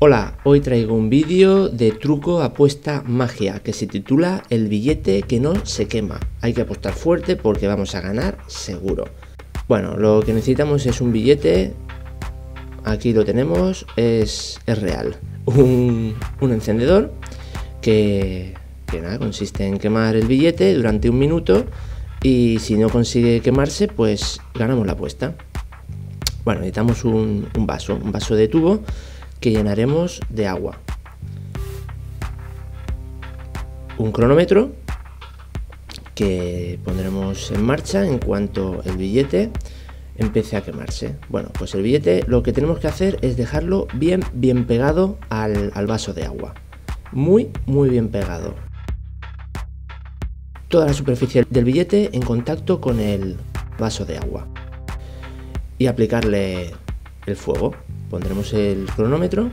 Hola, hoy traigo un vídeo de truco apuesta magia que se titula El billete que no se quema. Hay que apostar fuerte porque vamos a ganar seguro. Bueno, lo que necesitamos es un billete, aquí lo tenemos, es, es real. Un, un encendedor que, que nada, consiste en quemar el billete durante un minuto y si no consigue quemarse, pues ganamos la apuesta. Bueno, necesitamos un, un vaso, un vaso de tubo que llenaremos de agua. Un cronómetro que pondremos en marcha en cuanto el billete empiece a quemarse. Bueno, pues el billete lo que tenemos que hacer es dejarlo bien, bien pegado al, al vaso de agua. Muy, muy bien pegado. Toda la superficie del billete en contacto con el vaso de agua. Y aplicarle el fuego pondremos el cronómetro,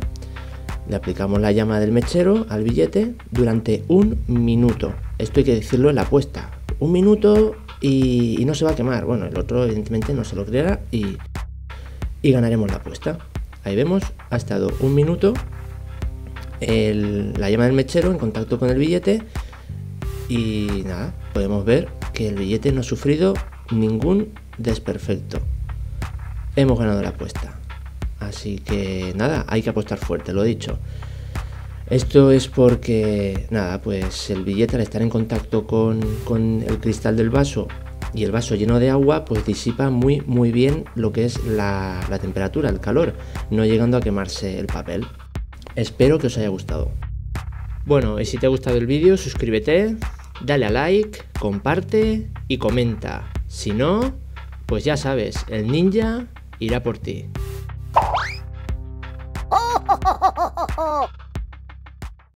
le aplicamos la llama del mechero al billete durante un minuto. Esto hay que decirlo en la apuesta. Un minuto y, no se va a quemar. Bueno, el otro evidentemente no se lo creerá y, y ganaremos la apuesta. Ahí vemos, ha estado un minuto la llama del mechero en contacto con el billete y nada, podemos ver que el billete no ha sufrido ningún desperfecto. Hemos ganado la apuesta. Así que nada, hay que apostar fuerte, lo he dicho. Esto es porque, nada, pues el billete al estar en contacto con, el cristal del vaso y el vaso lleno de agua, pues disipa muy, muy bien lo que es la, la temperatura, el calor, no llegando a quemarse el papel. Espero que os haya gustado. Bueno, y si te ha gustado el vídeo, suscríbete, dale a like, comparte y comenta. Si no, pues ya sabes, el ninja irá por ti. Oh,